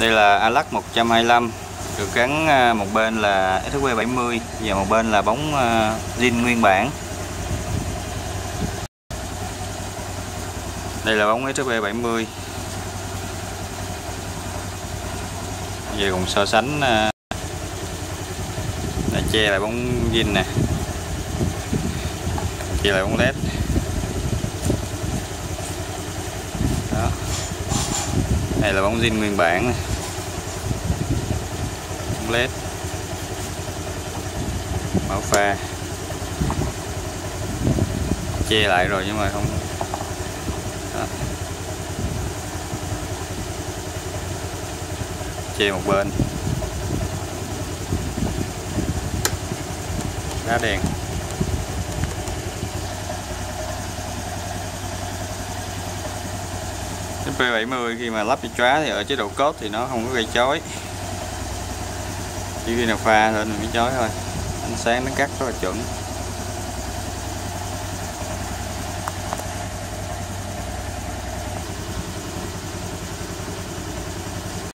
đây là Alac 125 được gắn à, một bên là SW 70 và một bên là bóng à, zin nguyên bản. Đây là bóng SW 70 giờ cùng so sánh à, là che lại bóng zin nè. Che lại bóng led. Này là bóng zin nguyên bản này. bóng led. Báo pha. Che lại rồi nhưng mà không. Đó. che một bên. Đá đèn. P70 khi mà lắp cho chóa thì ở chế độ cốt thì nó không có gây chói. Chỉ khi nào pha lên mình mới chói thôi. Ánh sáng nó cắt rất là chuẩn.